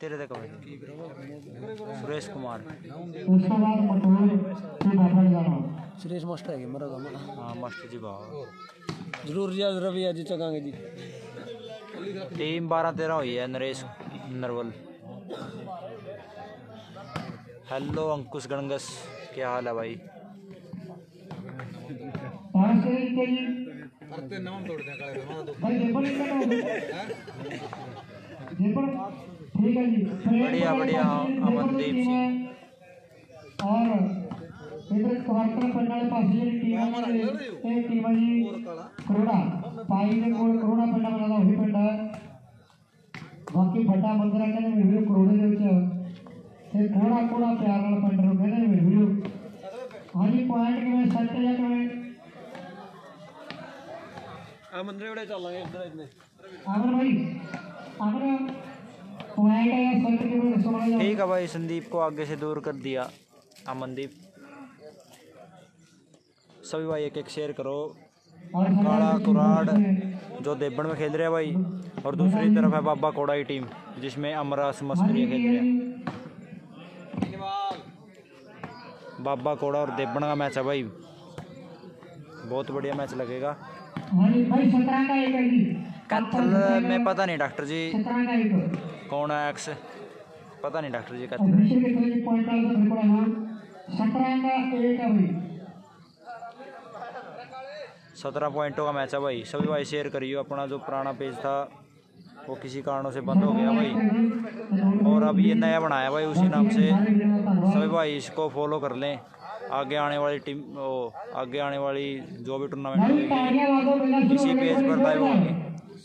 तेरे तक सुरेश कुमार। सुरेश मास्टर है मेरा हाँ मास्टर जी ज़रूर जी आज रवि आज चकांगे जी। टीम बारह तेरह हुई है नरेश नरवल। हेलो अंकुश गणगस क्या हाल है भाई? पाँच से बढ़िया बढ़िया अमनदीप सिंह। और इधर क्वार्टर पंडाल पास ये टीम ये टीम जी। करोड़ा पाई ने कोड करोड़ा पंडा बनाला हुई पंडा बाकी बड़ा बंदरा ने वीडियो करोड़े दे विच ये कोड़ा कोड़ा प्यार वाला पंडा ने वीडियो। हाली पॉइंट के में सेट किया जा के आ चल रहे हैं इधर इधर आमर भाई आमर ठीक है भाई, संदीप को आगे से दूर कर दिया अमनदीप। सभी भाई एक एक शेयर करो। काला कुराड़ जो देवबन में खेल रहे हैं भाई, और दूसरी तरफ़ है बाबा कोड़ा की टीम, जिसमें अमरास मस्कुरिया खेल रहे हैं। बाबा कोड़ा और देवबन का मैच है भाई। बहुत बढ़िया मैच लगेगा। कैथल में पता नहीं डॉक्टर जी। कौन है एक्स पता नहीं डॉक्टर जी कैथल सत्रह पॉइंटों का मैच है भाई। सभी भाई शेयर करिए अपना जो पुराना पेज था वो किसी कारणों से बंद हो गया भाई। और अब ये नया बनाया भाई उसी नाम से। सभी भाई इसको फॉलो कर लें। आगे आने वाली टीम ओ आगे आने वाली जो भी टूर्नामेंट इसी पेज पर लाइव। होगी।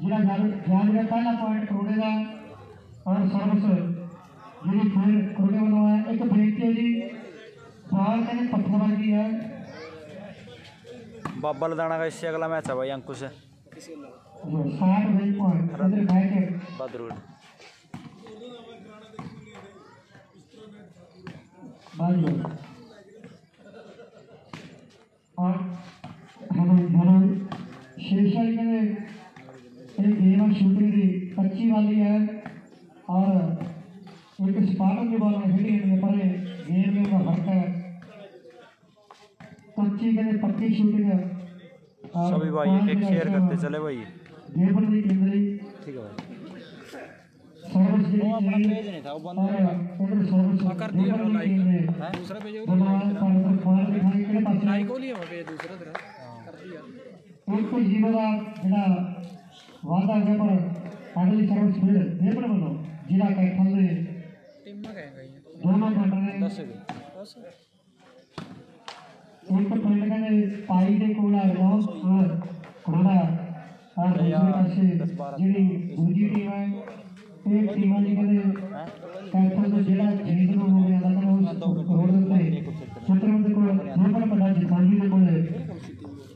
जिला जागरण पहला पॉइंट करोड़े का और सर्विस जी फिर करोड़े वालों है। एक तो बेनती है जी। बाल मैंने पत्थरबाज की है। बाबा लदाना का इससे अगला मैच है भाई अंकुश और हमारे हमारे शेषा केवल शूटिंग की कच्ची वाली है और एक स्पार्टन के बॉल में हिली इनके पड़े गेंद में उनका फ़र्क है कच्ची के लिए पक्की शूटिंग है सभी भाई एक शेयर करते चले भाई। देवर पर भी टीम रही ठीक है वो अपना पेज नहीं था वो बंद कर दिया लाइक हाँ? दूसरा पेज हो गया लाइक को लिया हो गया दूसरा तेरा कर दिया उनको ज़ीरो का వంద పేపర్ అగలి సమస్య పేపర్ टीम में కైఖండి दोनों बन रहे एक तो पिंड का पाई के कोला और कोला और दूसरे पास से जिन्हें दूसरी टीम है एक टीम वाली के कैंपस तो जिला जेडी को हो गया था वो रोड पे क्षेत्र को दोनों पड़ा जिसानी के कोले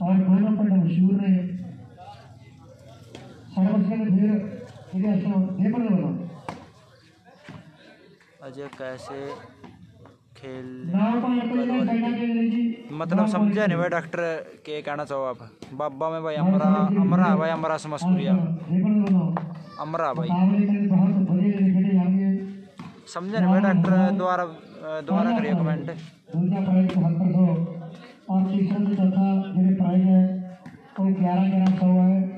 और दोनों पड़ा मशहूर है अजय कैसे खेल मतलब, मतलब समझे नहीं भाई डॉक्टर के कहना चाहो आप। बाबा में भाई अमरा अमरा भाई अमरा समस्तूरिया अमरा भाई। समझे नहीं भाई डॉक्टर द्वारा द्वारा करिए कमेंट और तीसरा जो चौथा मेरे प्राइज है। वो ग्यारह ग्राम सौ है।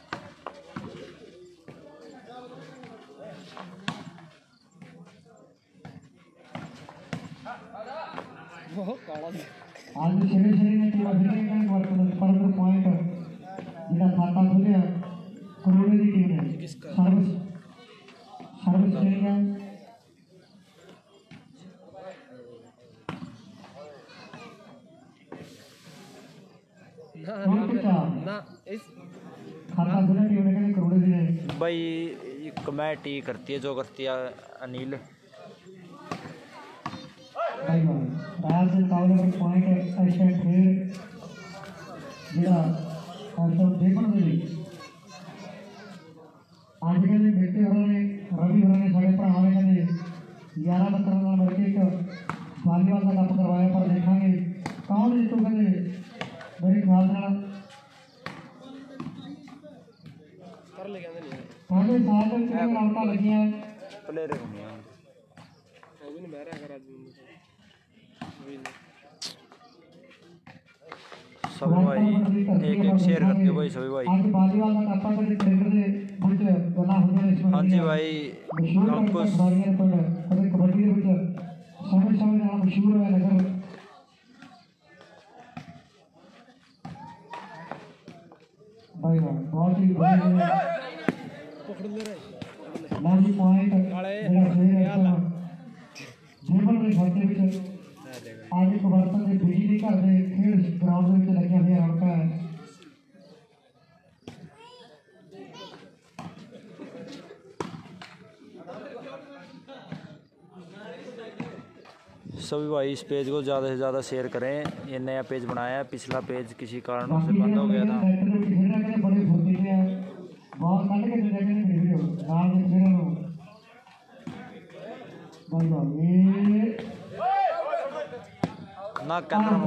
भाई कमेटी करती है जो करती है अनिल। भाई भाई राज से कावले पर पॉइंट ऐसे फिर ਜਿਹੜਾ ਆਸੋ ਦੇਖਣ ਦੇ ਲਈ ਅੱਜ ਕੱਲ੍ਹ ਦੇ ਬੇਟੇ ਹੋਰਾਂ ਨੇ ਰਵੀ ਹੋਰਾਂ ਨੇ ਸਾਡੇ ਭਰਾਵਾਂ ਨੇ ਕਹਿੰਦੇ 11 ਬੱਕਰਾਂ ਨਾਲ ਮਿਲ ਕੇ ਇੱਕ ਵਾਲੀਬਾਲ ਦਾ ਕੱਪ ਕਰਵਾਇਆ ਪਰ ਦੇਖਾਂਗੇ ਕੌਣ ਜਿੱਤੂ ਕਹਿੰਦੇ ਮੇਰੇ ਖਿਆਲ ਨਾਲ ਕਰ ਲੈ ਕਹਿੰਦੇ ਨਹੀਂ ਕਹਿੰਦੇ ਸਾਲ ਦੇ ਵਿੱਚ ਕਿੰਨੀਆਂ ਰੌਣਕਾਂ ਲੱਗੀਆਂ प्लेयर होंगे ਉਹ ਵੀ ਨਹੀਂ ਬਹਿ ਰਿਹਾ ਕਰ ਅੱਜ ਮੈਨੂੰ ਵੀ ਨਹੀਂ सभी भाई एक एक शेयर करते हो भाई सभी भाई हाँ जी भाई अंकुश बहुत ही पकड़ ले रहा है माजी पॉइंट मेरा शेयर है जेबल में भरते भी चलो ਅੱਜ ਇੱਕ ਵਰਤਨ ਦੇ ਬਿਜਲੀ ਘਰ ਦੇ ਖੇਡ ਗਰਾਊਂਡ ਦੇ ਵਿੱਚ ਲੱਗਿਆ ਹੋਇਆ ਰੌਣਕਾਂ ਹੈ सभी भाई इस पेज को ज़्यादा से ज़्यादा शेयर करें ये नया पेज बनाया है पिछला पेज किसी कारणों से ਬਾਕੀ बंद हो गया था ਸੈਕਟਰ ना कलरम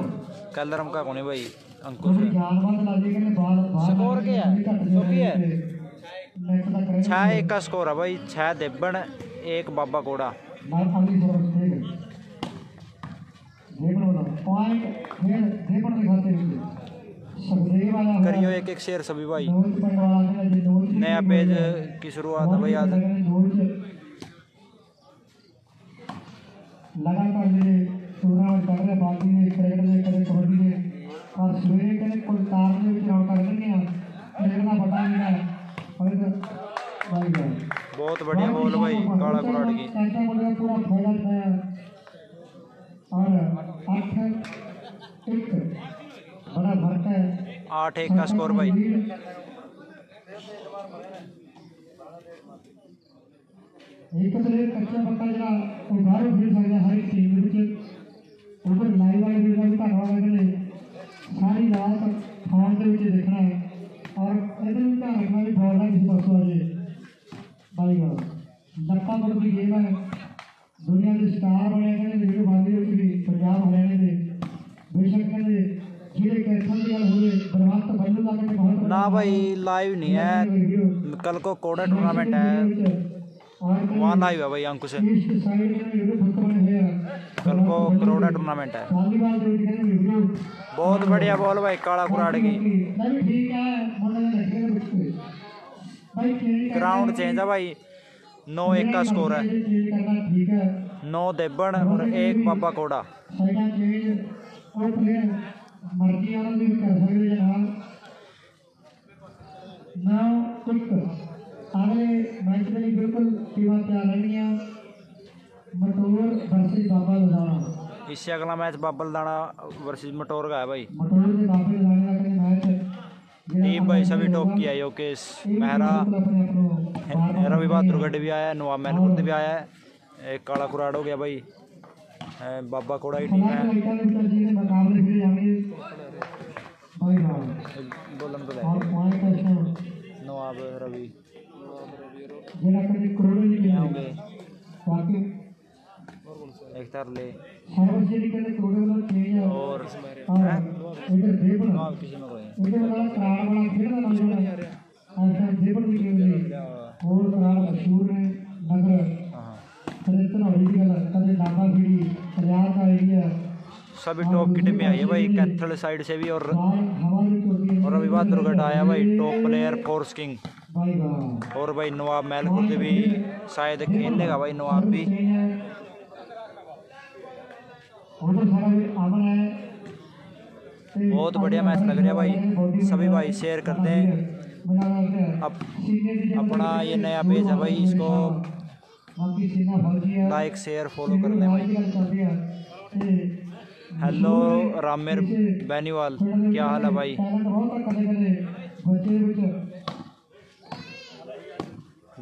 कलरम का कोने भाई? अंकुश स्कोर क्या है? सोफी है? एक का स्कोर है भाई। छह देबण, एक बाबा कोड़ा। करियो एक एक शेयर सभी भाई। नया पेज की शुरुआत है भाई आज। लगातार ਟੂਰਨਾਮੈਂਟ ਚੱਲ ਰਹੇ ਬਾਕੀ ਦੇ ਕ੍ਰਿਕਟ ਦੇ ਕਦੇ ਕਬੱਡੀ ਦੇ ਔਰ ਸਵੇਰੇ ਕਹਿੰਦੇ ਕੁਲਤਾਰ ਦੇ ਵਿੱਚ ਰੌਣਕਾਂ ਲੱਗਣਗੀਆਂ ਕ੍ਰਿਕਟ ਦਾ ਪਤਾ ਨਹੀਂ ਹੈ ਪਰ ਭਾਈ ਭਾਈ बहुत बढ़िया बॉल भाई काला कुराट की ऐसा बोले पूरा फैला है और आठ एक बड़ा फर्क है आठ एक का स्कोर भाई ਇੱਕ ਤੇ ਕੱਚਾ ਪੱਕਾ ਜਿਹੜਾ ਉਹ ਬਾਹਰੋਂ ਖੇਡ ਸਕਦਾ ਹਰ ਇੱਕ ਟੀਮ ਦੇ ਵਿੱਚ ਉਧਰ ਲਾਈਵ ਵਾਲੇ ਵੀਰ ਦਾ ਵੀ ਧੰਨਵਾਦ ਹੈ ਨੇ ਸਾਰੀ ਰਾਤ ਫੋਨ ਦੇ ਵਿੱਚ ਦੇਖਣਾ ਹੈ। ਔਰ ਇਹਦੇ ਵੀ ਧਿਆਨ ਰੱਖਣਾ ਵੀ ਬੋਲ ਦਾ ਕਿਸੇ ਪਾਸੋਂ ਆ ਜੇ ਬਾਈ ਗੱਲ। ਲੱਕਾ ਕੋਲ ਵੀ ਗੇਮ ਹੈ। ਦੁਨੀਆ ਦੇ ਸਟਾਰ ਹੋਣੇ ਕਹਿੰਦੇ ਵੀਡੀਓ ਬੰਦੀ ਵਿੱਚ ਵੀ ਪੰਜਾਬ ਹਰਿਆਣੇ ਦੇ। ਬੇਸ਼ੱਕ ਕਹਿੰਦੇ ਜਿਹੜੇ ਕੈਥਨ ਦੀ ਗੱਲ ਹੋਵੇ ਬਰਵਾਤ ਬੱਲੂ ਦਾ ਕਹਿੰਦੇ ਬਹੁਤ ਨਾ ਭਾਈ ਲਾਈਵ ਨਹੀਂ ਹੈ। ਕੱਲ ਕੋ ਕੋੜਾ ਟੂਰਨਾਮੈਂਟ ਹੈ। वहाँ ना ही हुआ भाई अंकुश। कल को करोड़ा टूर्नामेंट है। बहुत बढ़िया बॉल भाई काला कुराड़ की। ग्राउंड चेंज है भाई नौ एक का स्कोर है। नौ देबण और एक बाबा कोड़ा। Now, quick. आने मैच के लिए बिल्कुल टीम तैयार रहनी मटोर वर्सेस बाबा लुधाना। इससे अगला मैच बाबा लुधाना वर्सेस मटोर का है भाई। मटोर के बाबा लुधाना का मैच टीम भाई सभी टॉप की है योगेश मेहरा। रवि बहादुर गढ़ भी आया है नवाब मैनकुर्द भी आया है। एक काला कुराड हो गया भाई। बाबा कोड़ा की टीम है। नवाब तो रवि। ले। और हाँ? इधर देवल हाँ, इधर वाला फिर नंबर ऐसा देवल और नगर। हाँ। इतना का एरिया सभी टॉप की टीम में आई है भाई कैथल साइड से भी और और अभी बात दुर्घट आया भाई टॉप प्लेयर फोर्स किंग। और भाई नवाब महल भी शायद खेल लेगा भाई नवाब भी। बहुत बढ़िया मैच लग रहा है भाई। सभी भाई शेयर करते हैं। अब अपना ये नया पेज है भाई, इसको लाइक शेयर फॉलो कर लें भाई। हेलो रामेर बैनीवाल क्या हाल है भाई?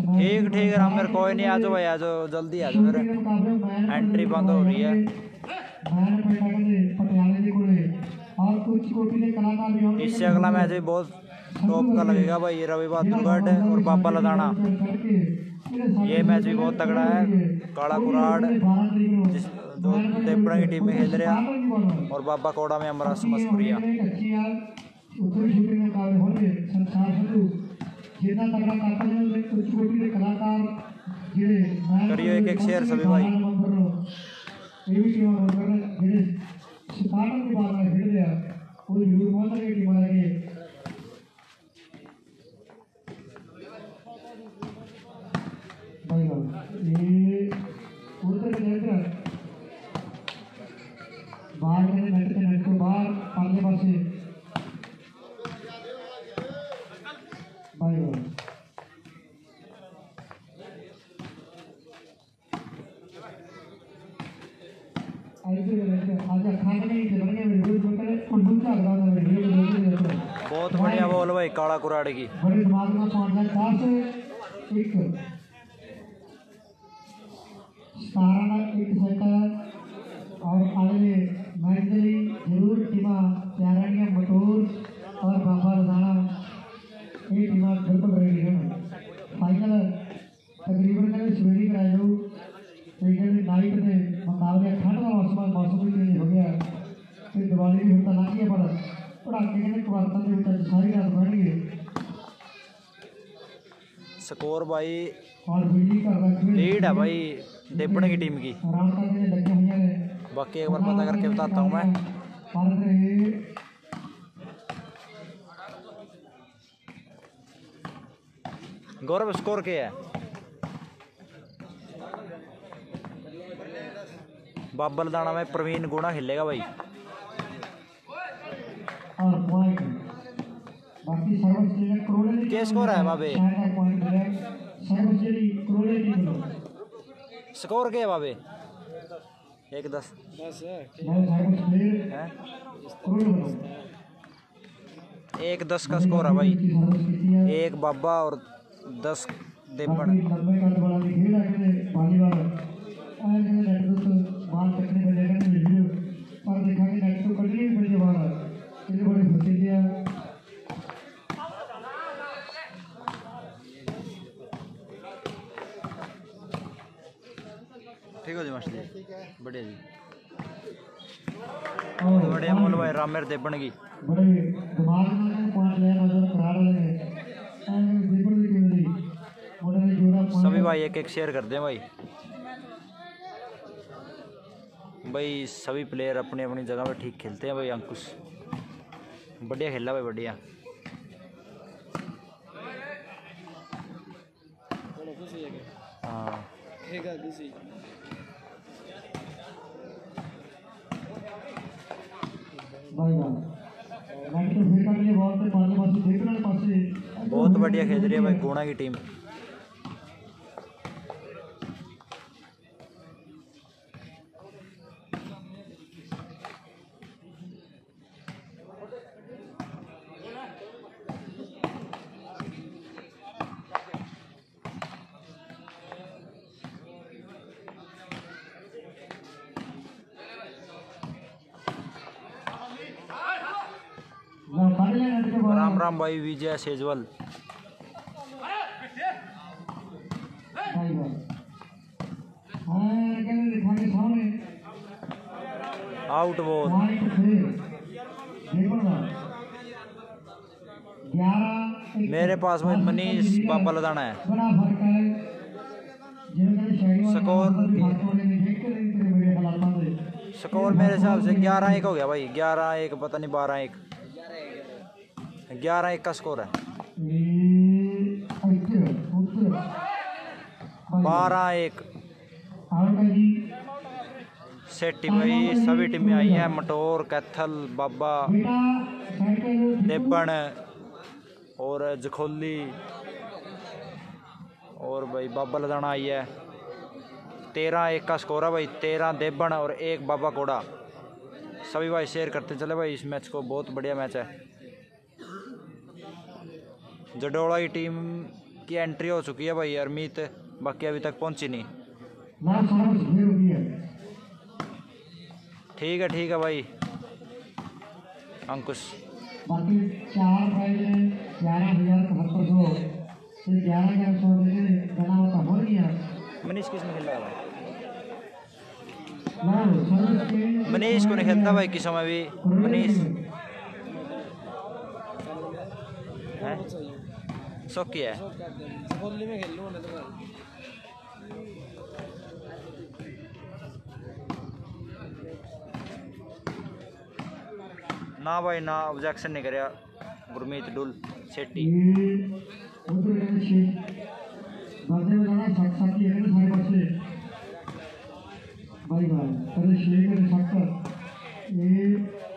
ते ठीक ठीक रामेर कोई नहीं आ जाओ भाई आ जाओ जल्दी आ जाओ फिर। एंट्री बंद हो रही है। इससे अगला मैच भी बहुत टॉप का लगेगा भाई रवि बहादुरगढ़ और बाबा लदाना। ये मैच भी बहुत तगड़ा है, काला कुराड़, जिस जो देवपुरा की टीम में खेल रहा और बाबा कोड़ा में अमरा समसपुरिया जिन्ना तगड़ा ताकत है कुछ कोटि के कलाकार ये करियो एक एक शेयर सभी भाई। एवी टीम और कर ये सितारों के बारे में खेल रहा कोई यूर मत की टीम आ रही ये बाहर के नेट के नेट को बाहर पाले पासे। बहुत बढ़िया बॉल भाई, काला कुराड़ की। और आगे मैचली ज़रूर टीमा प्यारानिया मटोर और बाबा रजाना ये टीमा बिल्कुल रेडी है फाइनल तकरीबन सवेरे कराए जाओ लेकिन नाइट में हम गया ठंड का मौसम मौसम भी हो गया फिर दिवाली भी हम तो पर पटाखे के सारी रात बढ़ गए स्कोर भाई लीड है भाई डेपन की टीम की बाकी एक बार पता करके बताता हूँ मैं गौरव स्कोर क्या है बाबल दाना में प्रवीण गुणा खेलेगा भाई क्या स्कोर है बाबे स्कोर क्या है बाबे एक दस एक दस का स्कोर है भाई एक बाबा और दस देवपन बड़े ठीक हो जी मास्टर जी? बढ़िया जी। मोल भाई देवपन की। बड़े दिमाग में पॉइंट ले नज़र करा रहे हैं। एंड बिल्कुल भी टीम नहीं बड़े जोरा सभी भाई एक एक शेयर कर दें भाई। भाई सभी प्लेयर अपनी अपनी जगह पे ठीक खेलते हैं भाई, अंकुश। बढ़िया खेला भाई, बढ़िया। है। बहुत बढ़िया खेल रही है भाई गुणा की टीम भाई विजय सेजवल। आउट बॉल मेरे पास में मनीष बाबा लदाना है। स्कोर- स्कोर मेरे हिसाब से ग्यारह एक हो गया भाई। ग्यारह एक, पता नहीं बारह एक। ग्यारह एक का स्कोर है। बारह एक। सेठी भाई, सभी टीमें आई हैं, मटोर, कैथल, बाबा देबन और जखोली और भाई बाबा लदाना आई है। तेरह एक का स्कोर है भाई, तेरह देबन और एक बाबा कोड़ा सभी भाई शेयर करते चले भाई, इस मैच को बहुत बढ़िया मैच है। जडोड़ा की टीम की एंट्री हो चुकी है भाई अरमीत। बाकी अभी तक पहुँची नहीं। ठीक है ठीक है भाई। अंकुश। बाकी चार प्राइज ग्यारह हज़ार इकहत्तर सौ ग्यारह ग्यारह सौ बना होता हो गया मनीष किसने खेल है भाई मनीष को नहीं खेलता भाई किस समय भी। मनीष। है? तो भाई ना भाई, ना ऑब्जेक्शन नहीं करया गुरमीत, डुल सेठी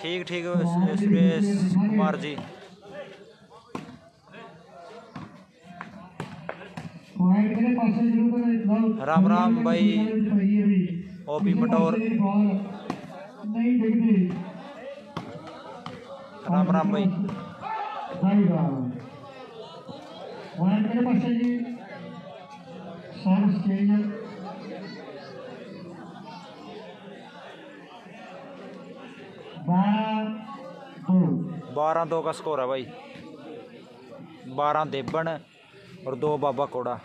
ठीक ठीक, सुरेश कुमार बंदे राम राम भाई। ओपी पटौर। नहीं राम राम भाई। बारह दो। का स्कोर है भाई। बारह देबन और दो बाबा कोड़ा।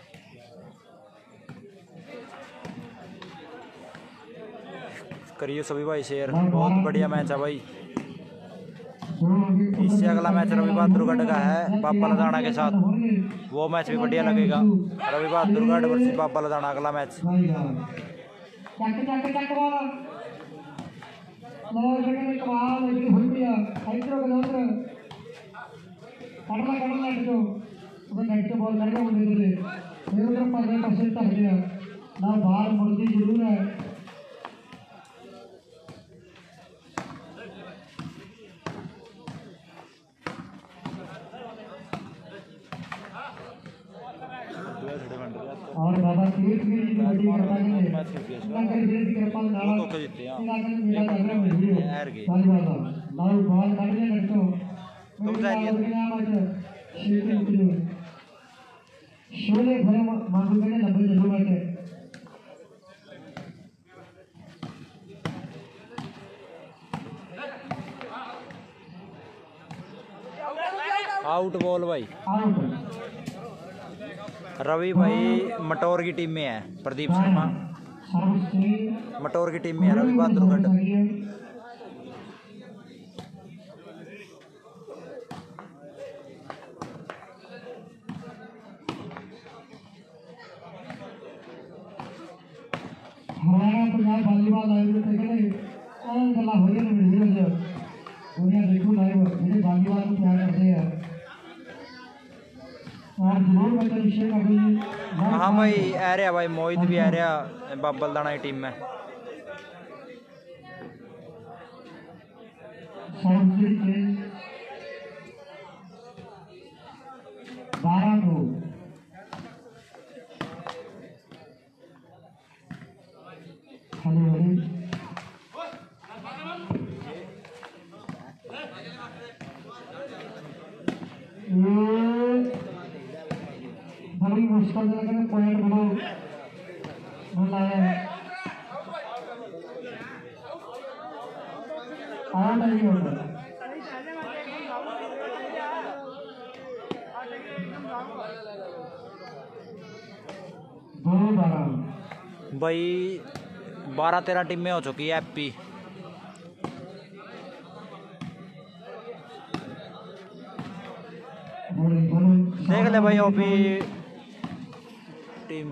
करियो सभी भाई शेयर बहुत बढ़िया मैच है भाई इससे अगला मैच रवि बहादुरगढ़ का है बाबा लदाना के साथ वो मैच भी बढ़िया लगेगा रवि बहादुरगढ़ वर्सेस बाबा लदाना अगला मैच ಬಾಲ್ ಮುಡಿದಿರುವ और बाबा तीर्थ भी जी की कृपा करेंगे अंकल गिरी की कृपा नाला इलाके में मिला कर रहे जी हाँ। बाबा नाउ बाल काट ले लड़को तुम जाइए श्री कृष्ण शोले भरे मांगो के लंबे ज़रूर बैठे। आउट बॉल भाई। आउट। रवि भाई मटौर की टीम में है प्रदीप शर्मा। मटोर मटौर की टीम में है रवि बहादुरगढ़। हाँ भाई आ रहा भाई, मोहित भी आ रहा बाबल दाना की टीम में। साउंड के बारह दो बड़ी मुश्किल से लेकिन पॉइंट भी। बुलाया है। आउट नहीं होता दो बारह। भाई बारह तेरह टीमें हो चुकी है एपी देख ले भाई ओपी। टीम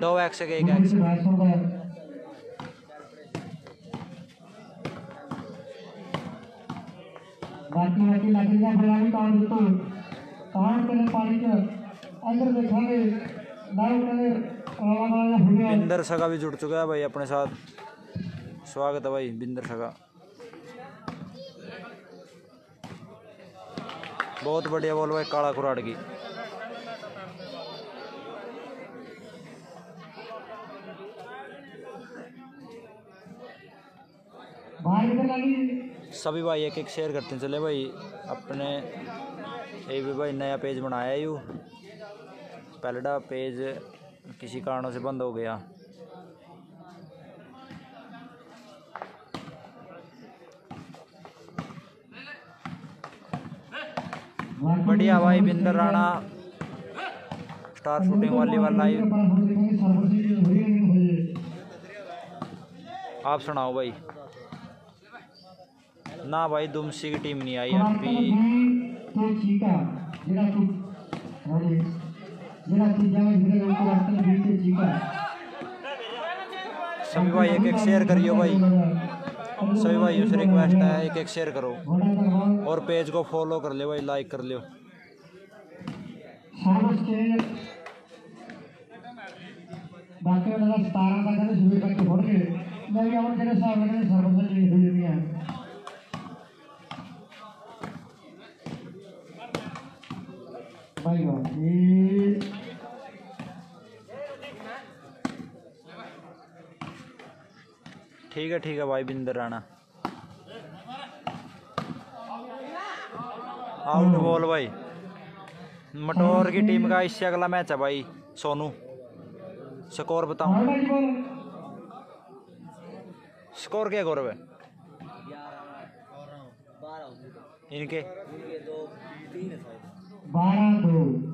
दो एक्स एक एक एक्स बाकी बाकी लगेगा तो करे पानी के अंदर देखेंगे करे गया बिंदर सगा भी जुड़ चुका है भाई अपने साथ स्वागत है भाई बिंदर सगा बहुत बढ़िया बॉल भाई काला कुराड़ की बाहर निकल लगी सभी भाई एक एक शेयर करते चले भाई, अपने ये भी भाई नया पेज बनाया यू। पहला पेज किसी कारणों से बंद हो गया। बढ़िया भाई, बिंदर राणा स्टार शूटिंग वाली वाला लाइव आप सुनाओ भाई। ना भाई दुमसी की टीम नहीं आई अभी सभी भाई एक एक शेयर करियो भाई। सभी भाई उसे रिक्वेस्ट है एक एक शेयर करो और पेज को फॉलो कर लियो भाई लाइक कर लियो। सतारा का शुरू करके फोड़ के मैं भी अपने सामने सर्वसर ठीक है ठीक है भाई Binder Rana. Out ball hmm. भाई। मटोर की टीम का इससे अगला मैच है भाई सोनू। स्कोर बताऊँ। स्कोर क्या गौरव है इनके। बारह दो।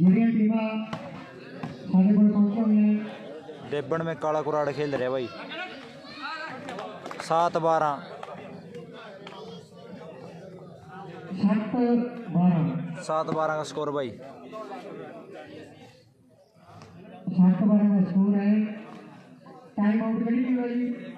बुद्धि कर गया वो कम हो गया देखती रही कि शेर बारह लगातार पॉइंट छः बारह का स्कोर भाई करोड़ों की में बाबा लेफ़्ट साइड में भाई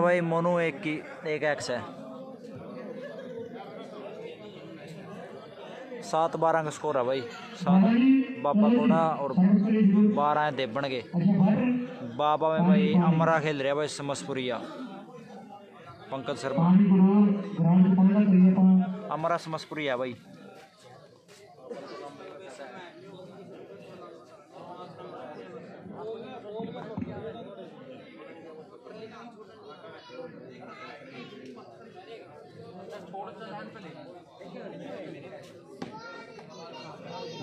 है भाई, मोनू एक की, एक एक्स है। सात बारह का स्कोर है भाई। सात बाबा कोड़ा और बारह है देबन के बाबा में भाई अमरा खेल रहा भाई, समसपुरिया। पंकज शर्मा। अमरा समसपुरिया भाई।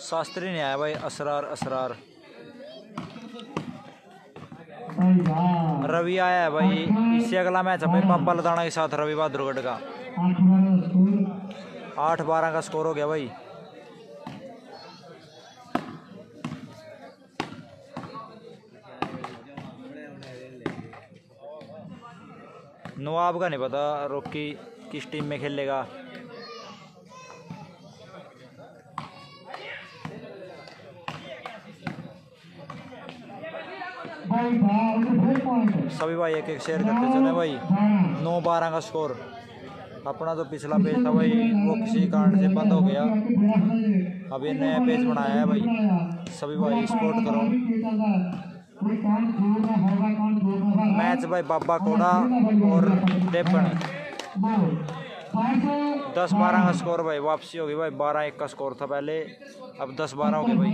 शास्त्री ने आया भाई असरार असरार। रवि आया है भाई इससे अगला मैच है भाई पापा लदाना के साथ रवि दुर्गढ़ का। आठ बारह का स्कोर हो गया भाई। नवाब का नहीं पता रॉकी किस टीम में खेलेगा। सभी भाई एक एक शेयर करते चले भाई। नौ बारह का स्कोर अपना तो पिछला पेज था भाई वो किसी कारण से बंद हो गया। अभी नया पेज बनाया है भाई। सभी भाई सपोर्ट करो। मैच भाई बाबा कोड़ा और देपन दस बारह का स्कोर भाई वापसी होगी भाई। बारह एक का स्कोर था पहले अब दस बारह हो। गए भाई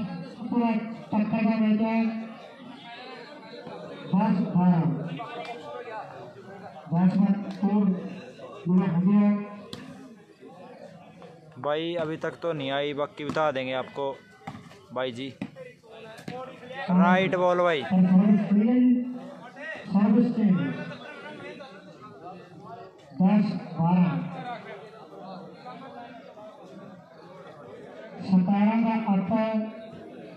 है हो गया। भाई अभी तक तो नहीं आई बाकी बता देंगे आपको भाई जी। राइट बॉल भाई। सतारह का अर्थ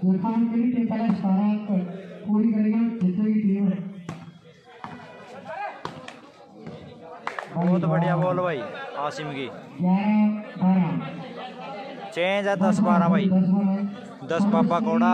टीम पहले सतारह पूरी करेगी टीम बहुत बढ़िया बॉल भाई आसिम की। चेंज है दस बारह भाई। दस पापा कोड़ा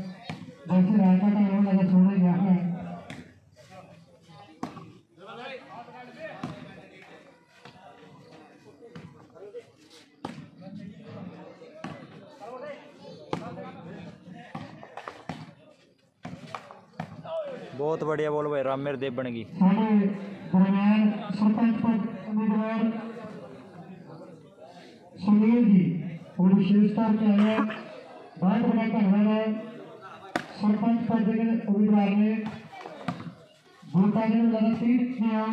ऐसे गया है बहुत बढ़िया बोल भाई रामेर देव बनगी। सुनील जी, और विशेष बनाकर सरपंच पद के उम्मीदवार ने किया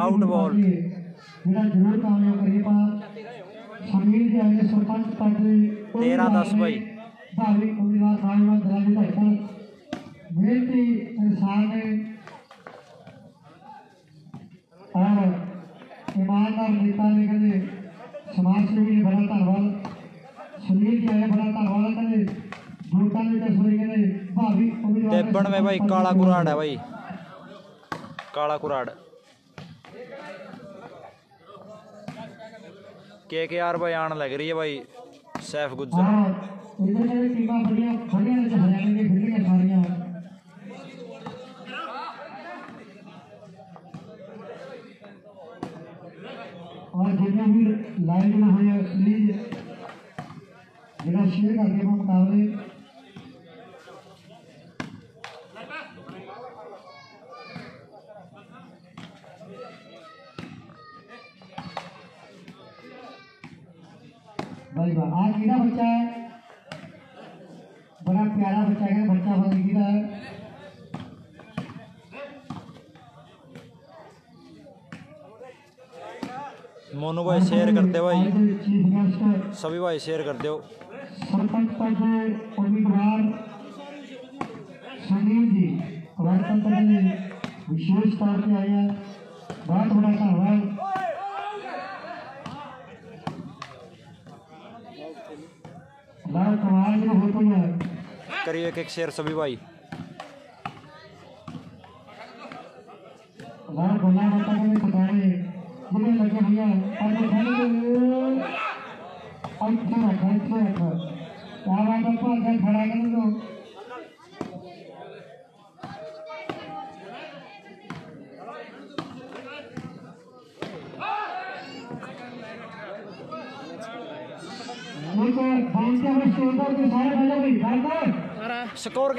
आउट बॉल मेरा ज़रूर काम करिए समीर जी सरपंच पद दस भाई। उम्मीदवार इंसान है और ईमानदार नेता ने कहे, समाज सेवी ने बड़ा धन्यवाद। सुनील जी आए बड़ा धन्यवाद कहते वोटां ਦੇ ਤਸਵੀਰ ਕਹਿੰਦੇ ਭਾਵੀ ਉਮੀਦਵਾਰ ਨੇ देबन में भाई सरपंच काला पद ਦੇ कुराड़ है भाई काला कुराड़ के के आर भाई आने लग रही है भाई सैफ गुज्जर ਹਾਂ ਇਧਰ ਜਿਹੜੇ ਟੀਮਾਂ ਬੜੀਆਂ ਬੜੀਆਂ ਨੇ ਹਰਿਆਣੇ ਦੀਆਂ ਖੇਡੀਆਂ ਸਾਰੀਆਂ और जितने भी लाइव में हुए प्लीज शेयर करके वो मुकाबले भाई आज गिरा बच्चा है बड़ा प्यारा बच्चा है बच्चा बहुत गिरा है मोनू भाई शेयर कर दो भाई सभी भाई शेयर कर दो। सरपंच पद उम्मीदवार सुनील जी गणतंत्र ने विशेष तौर पे आए हैं। बहुत बड़ा धन्यवाद लाल कमाल जो होती है। करिए एक एक शेयर सभी भाई। लाल गोला माता जिन्हें लगे भैया और दिखाने के लिए रखा अच्छा रखा क्या बात है तो अगर खड़ा कर हमें स्कोर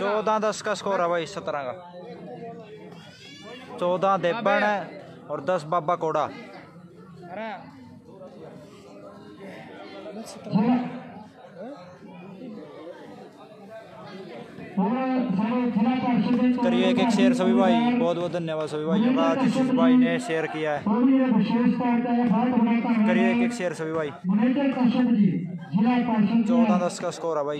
चौदह दस का स्कोर है भाई सत्रह का। चौदह देबन है और दस बाबा कोड़ा। करिए एक एक शेयर सभी भाई बहुत बहुत धन्यवाद सभी भाइयों का जिस भाई ने शेयर किया है। करिए एक एक शेयर सभी भाई। मैनेजर कश्यप जी जिला परिषद चौदह दस का स्कोर है भाई।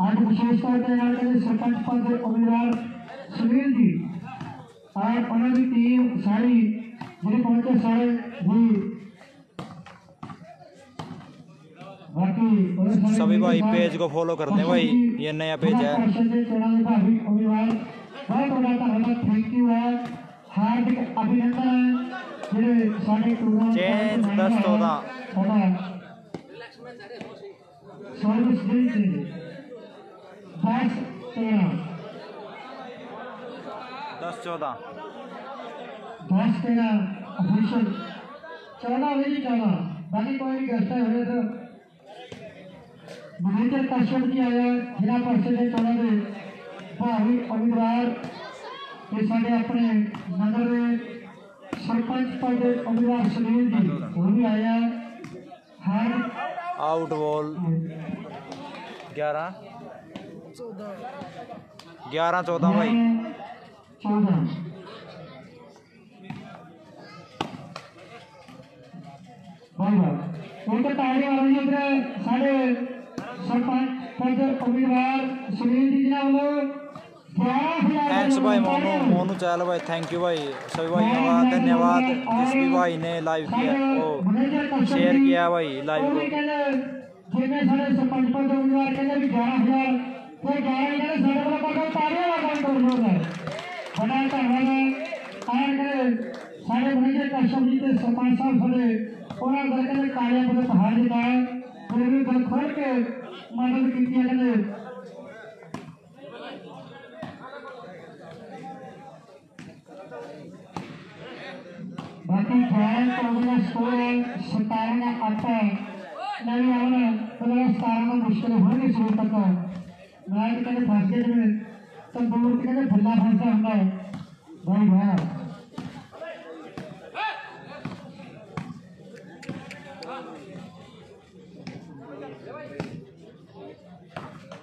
और विशेष तौर पर यहाँ के सरपंच पद उम्मीदवार सुनील जी और उन्होंने टीम सारी मेरे पहुँचे सारे भी सभी भाई पेज को फॉलो कर दे भाई ये नया पेज है। चेंज दस चौदह दस तेरह दस चौदह। दस तेरह चौदह मेरी चौदह। बाकी कोई गश्ता हुए तो महेंद्र कश्यप की है जिला परिषद के चौदह के भावी उम्मीदवार ये साढ़े अपने नगर में सरपंच पद उम्मीदवार सुनील जी वो भी आया। है आउट बॉल ग्यारह। ग्यारह चौदह भाई। चौदह भाई भाई उनके ताली वाले जी साढ़े सरपंच उम्मीदवार सुनील जी ने वो ग्यारह हज़ार थैंक्स भाई मोनू मोनू चाल भाई थैंक यू भाई सभी भाइयों का धन्यवाद जिस भी भाई ने लाइव किया वो शेयर किया भाई लाइव को ਜਿਵੇਂ ਸਾਡੇ ਸਰਪੰਚ ਪਦ ਦੇ ਉਮੀਦਵਾਰ ਕਹਿੰਦੇ ਵੀ 11000 ਤੇ 11 ਕਹਿੰਦੇ ਸਾਡੇ ਕੋਲ ਕੋਲ ਤਾਰੇ ਵਾਲਾ ਕੰਮ ਕਰ ਰਿਹਾ ਹੈ ਬੜਾ ਧੰਨਵਾਦ ਹੈ ਆਏ ਕਰੇ ਸਾਡੇ ਮੈਨੇਜਰ ਕਸ਼ਮ ਜੀ ਤੇ ਸਰਪੰਚ ਸਾਹਿਬ ਸਾਡੇ ਉਹਨਾਂ ਦਾ ਕਹਿੰਦੇ ਕਾਲਿਆਂ ਦੇ ਪਹਾੜ ਦੇ ਨਾਲ ਫਿਰ ਵੀ ਗੱਲ ਖੋਲ ਕੇ ਮਦਦ ਕੀਤੀ ਹੈ ਕਹਿੰਦੇ ਬਾਕੀ ਖਿਆਲ ਕੋਲ ਸਕੋਰ 17 ਦਾ ਅੱਠ ਹੈ ਨਹੀਂ ਆਉਣਾ ਪਹਿਲਾਂ 17 ਦਾ ਮੁਸ਼ਕਲ ਹੋਣੀ ਸ਼ੁਰੂ ਤੱਕ ਮੈਂ ਤਾਂ ਕਹਿੰਦੇ ਫਸ ਗਏ ਜਿਵੇਂ ਤੰਦੂਰ ਤੇ ਕਹਿੰਦੇ ਫੁੱਲਾ ਫਸਦਾ ਹੁੰਦਾ ਹੈ ਭਾਈ ਵਾਹ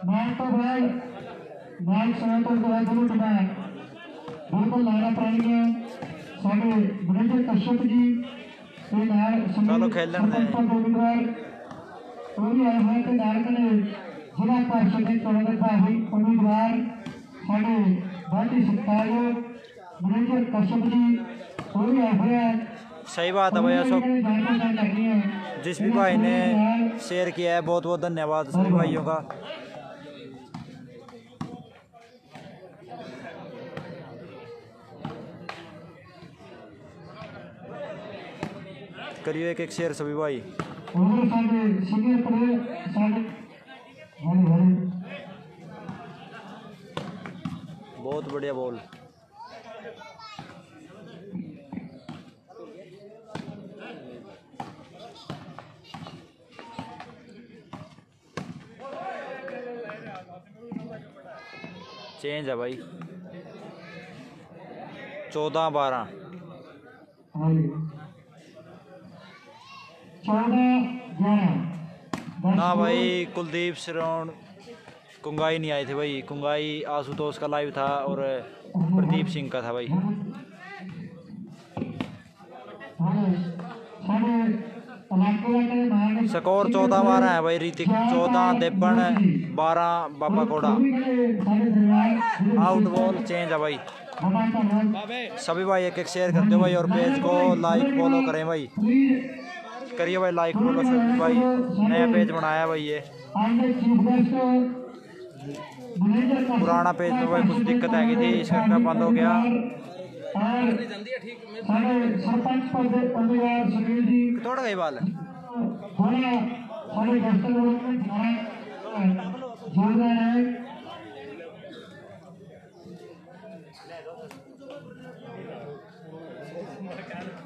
ਬਾਲ ਤੋਂ ਬਾਲ ਬਾਲ ਸਮੇਂ ਤੋਂ ਬਾਅਦ ਗੁਰੂ ਟਿਕਾ ਬਿਲਕੁਲ ਲਾਣਾ ਪਾਣੀਆਂ ਸਾਡੇ ਬ੍ਰਿਜ ਕਸ਼ਪ ਜੀ ਤੇ ਨਾਲ ਚਲੋ ਖੇਲਣ ਦੇ। ਉਮੀਦਵਾਰ ਉਹ ਵੀ ਆਏ ਹੋਏ ਤੇ ਨਾਲ ਕਨੇ जिला परिषद पार्षद का ही उम्मीदवार साढ़े भारतीय ही सत्कारयोग कश्यप जी वो भी आए हुए हैं। सही बात है भाई अशोक जिस भी भाई ने शेयर किया है बहुत बहुत धन्यवाद सभी भाइयों का। करिए एक एक शेयर सभी भाई। बहुत बढ़िया बॉल चेंज है भाई। चौदह बारह। चौदह ग्यारह ना भाई, कुलदीप श्रवण कुंगाई नहीं आए थे भाई। कुंगाई आशुतोष का लाइव था और प्रदीप सिंह का था भाई। स्कोर चौदह बारह है भाई, ऋतिक। चौदह तिरपन बारह, Baba Koda out ball change है भाई। सभी भाई एक एक शेयर करते हो भाई और पेज को लाइक फॉलो करें भाई। करिए भाई लाइक फॉलो भाई, नया पेज बनाया भाई ये। पुराना पेज में तो भाई कुछ दिक्कत आ गई थी, इस करके बंद हो गया। थोड़ा गई बाल?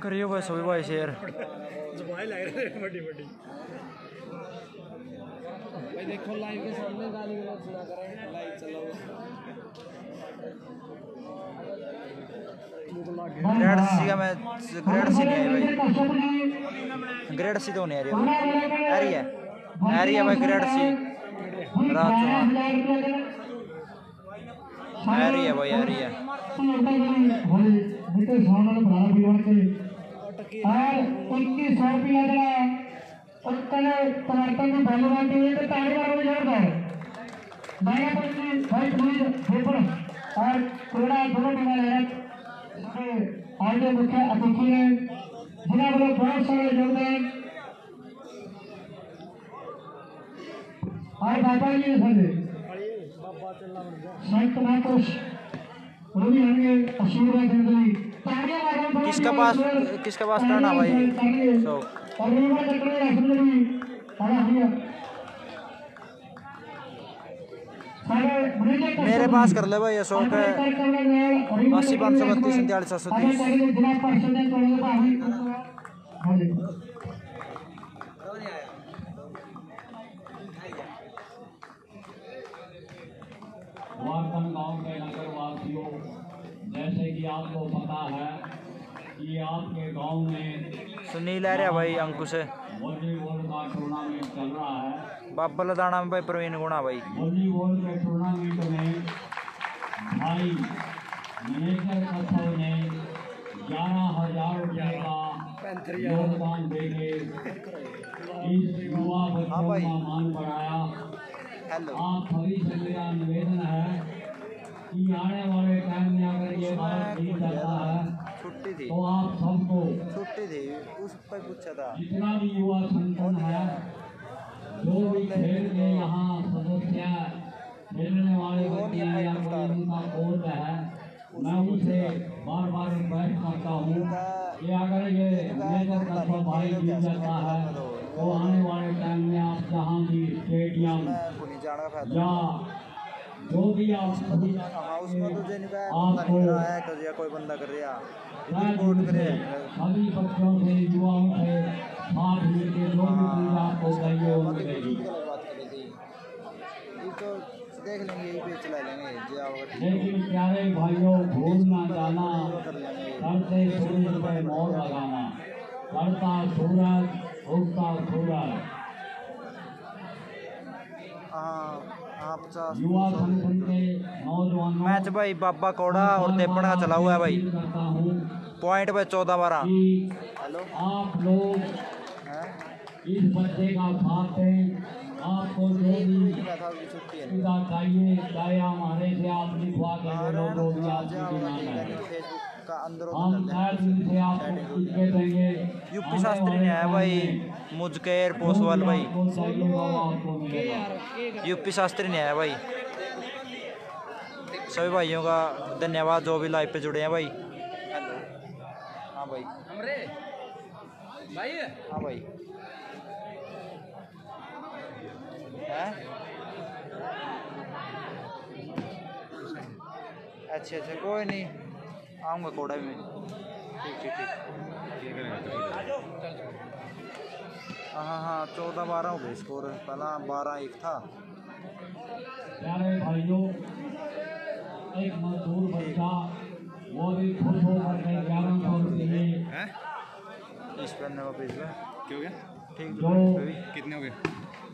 करियो भाई सभी भाई शेयर स्माइल आ रहा है बड़ी बड़ी भाई देखो लाइव के सामने गाली गलौज रहे हैं। लाइव चलाओ। ग्रेड सी का मैं ग्रेड सी नहीं है भाई। ग्रेड सी तो नहीं आ रही आ रही है। आ रही है भाई ग्रेड सी रात को। आ रही है भाई आ रही है। और इक्कीस सौ रुपया जरा उत्तने परिवर्तन की वैल्यू आती है तो ताली मारो ज़ोर दो मैं अपनी भाई प्लीज़ पेपर और क्रीड़ा दोनों टीम है। आगे मुख्य अतिथि है। जिन्होंने वालों बहुत सारे योगदान और बाबा जी सारे संत महापुरुष वो भी आएँगे आशीर्वाद देने किसका पास। किसका पास है भाई। सो मेरे पास कर ले भाई अशोक अस्सी पाँच सौ बत्तीस, उनतालीस, सात सौ तीस। गाँव के नगर वासियों जैसे कि आपको पता है कि आपके गाँव में सुनील आ रहा भाई अंकुश। वॉलीबॉल का टूर्नामेंट चल रहा है। बाबा लदाना में भाई प्रवीण गुणा भाई। वॉलीबॉल के टूर्नामेंट में भाई कथो ने ग्यारह हज़ार रुपये का योगदान देके इस युवा बच्चों का मान बढ़ाया। आप सभी से मेरा निवेदन है कि आने वाले टाइम में अगर ये बात नहीं चलता है छुट्टी थी। तो आप सबको छुट्टी थी उस पर पूछा था जितना भी युवा संगठन है जो भी खेल के यहाँ सदस्य खेलने वाले बच्चे हैं या कोई उनका कोच है मैं उसे बार बार रिक्वेस्ट करता हूँ कि अगर ये मेजर कस्बा भाई जीत जाता है तो आने वाले टाइम में आप जहाँ भी स्टेडियम फ़ायदा या जो भी आप हाँ उसमें तो जे नहीं का आपको है कि या कोई बंदा कर रहा। राजनीति से सभी बच्चों से युवाओं से साथ मिलकर जो भी आपको चाहिए कर रही थी। ये तो देख लेंगे यही पे चला लेंगे जे आओगे लेकिन प्यारे भाइयों भूल ना जाना। कर लेंगे। करते सूरज पे मोर लगाना करता सूरज उगता सूरज। हाँ हाँ। युवा संगठन के नौजवानों मैच भाई बाबा कौड़ा और तेपड़ा चला हुआ है भाई। पॉइंट पे चौदह बारह। आप लोग इस बच्चे का साथ दें। आपको जो भी सुविधा चाहिए चाहे हमारे से आप लिखवा के ले लो जो भी आपकी डिमांड है हम शायद इनसे आपको टिकट देंगे। यूपी शास्त्री ने आया भाई मुझकेर पोसवाल भाई। यूपी शास्त्री ने आया भाई। सभी भाइयों का धन्यवाद जो भी लाइव पे जुड़े हैं भाई। हाँ भाई। भाई हाँ भाई हैं अच्छा अच्छा कोई नहीं। आऊँगा कोड़ा भी मैं। ठीक ठीक ठीक। हाँ हाँ हाँ चौदह बारह हो गए स्कोर पहला बारह एक था। प्यारे भाइयों एक मजदूर बच्चा वो भी खुश होकर ग्यारह सौ रुपये इस पर क्या गया? ठीक। कितने हो गए?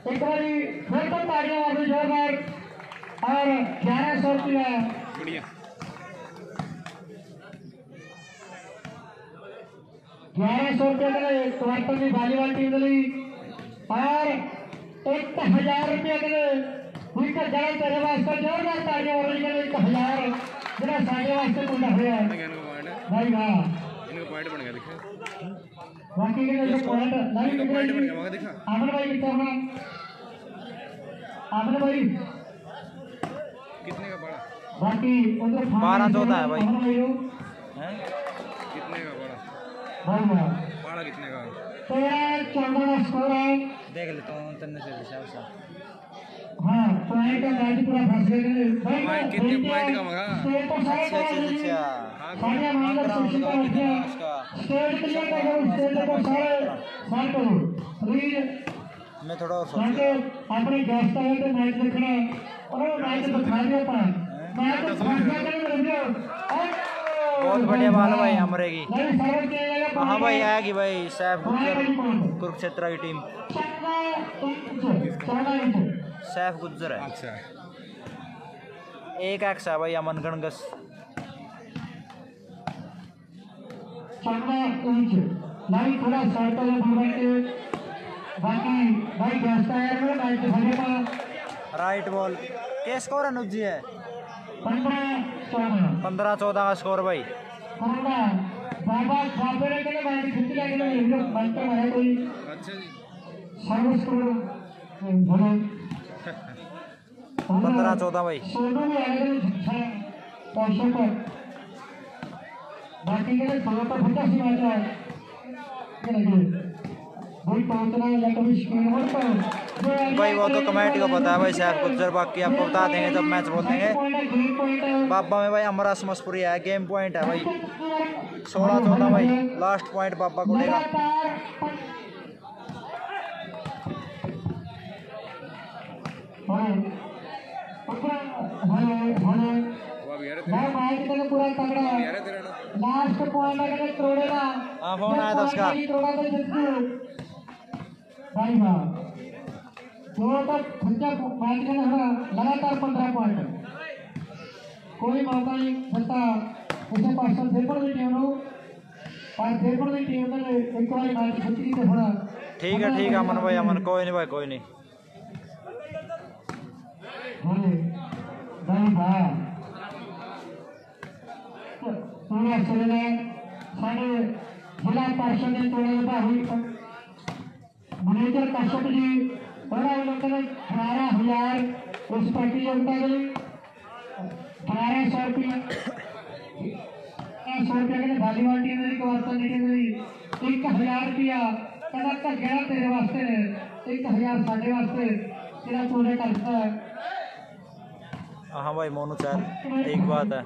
एक बारी फिर तो तालियाँ वापस जोरदार और ग्यारह सौ रुपया। ग्यारह सौ रुपया की वॉलीबॉल टीम दिली और एक हज़ार रुपया विकेट जड़ा तेरे वास्ते जोरदार तालियाँ वापस निकल एक हज़ार जरा साढ़े वास्ते मुंडा हुआ भाई वाह। पॉइंट बन गया देखो बाकी के जो क्वार्टर लाइन में पॉइंट बन गया मगर देखा। आपने भाई कितना बना आपने भाई कितने का बड़ा बाकी उधर 12 चौदह है भाई। हैं। कितने का बड़ा भाई बड़ा कितने का? तो तेरा चौदह स्कोर है। देख लेता हूँ तन्ने से हिसाब से। हाँ पॉइंट का मैच पूरा फंस गए थे भाई कितने पॉइंट का मगा? स्टेट पर सारे अच्छा अच्छा पॉइंट अच्छा सारे मान लो का पर कितना रखे उसका। स्टेट क्लियर कर दो स्टेट पर सारे सारे करो। रीड मैं थोड़ा और सोच सारे अपने गेस्ट आए थे मैच देखना। और मैच तो फंस गया करे मेरे भैया बहुत बढ़िया बाल भाई हमरे की। हाँ भाई आएगी भाई सैफ कुरुक्षेत्र की टीम सैफ गुज्जर है। अच्छा। एक एक्स है भाई अमन गणगस। चौदह थोड़ा भगवान बाकी भाई है दिखाने का राइट बॉल क्या स्कोर है नुजी है? पंद्रह चौदह। पंद्रह चौदह का स्कोर भाई। पंद्रह। बाबा बाबे ने कहने मैच खिंच लिया कहने ये लोग बनते है कोई अच्छा जी। सर्विस करो बोलो। पंद्रह चौदह भाई बाकी के तो मैच है या कभी स्क्रीन पर भाई वो तो कमेटी को पता है भाई सैफ गुज्जर बाकी आपको बता देंगे जब मैच बोल देंगे बाबा में भाई अमरा समसपुरी है गेम पॉइंट है भाई सोलह चौदह भाई लास्ट पॉइंट बाबा को यार तेरे लास्ट फ़ोन आया था उसका कोई माता नहीं छता उसे पास से पण भी टीम नो पर से पण भी टीम ने एक वाली मार छत्ती से थोड़ा ठीक है ठीक है अमन भाई अमन कोई नहीं भाई कोई नहीं। बोले भाई वाह पूर्ण असलेल्या साडे जिल्हा पार्षदने तोडवलं आहे मनेजर कश्यप जी अवलोकन अठारह हज़ार उस प्रतियोगिता के लिए अठारह सौ रुपये सौ रुपये के वॉलीबॉल टीम ने कबड्डी टीम ने एक हज़ार रुपया कदम का खेड़ा तेरे वास्ते एक हज़ार साढ़े वास्ते तेरा तोड़े करता है हाँ भाई मोनू सर ठीक बात है।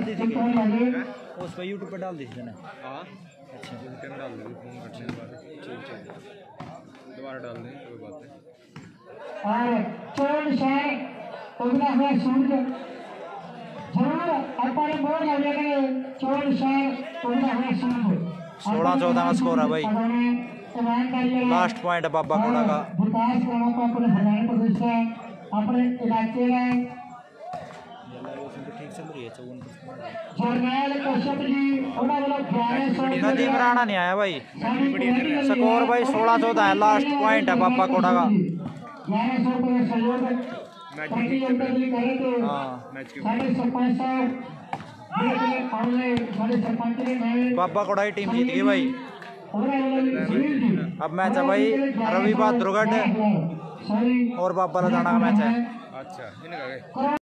एक एक उस पर यूट्यूब पे डाल दी थी हाँ। अच्छा। डाल देंगे फ़ोन कटने के बाद। ठीक ठीक दोबारा डाल दें कोई बात नहीं। और चौड़ शहर उगना हुआ सूरज सोलह चौदह का स्कोर है भाई। लास्ट पॉइंट बाबा घोड़ा का। नदीम राणा नहीं आया भाई। स्कोर भाई सोलह चौदह है। लास्ट पॉइंट है बाबा घोड़ा का। हाँ। बाबा कोड़ाई टीम जीत गई भाई। अब मैच है भाई रवि बात दुर्गढ़ और बाबा लदाना का मैच है। अच्छा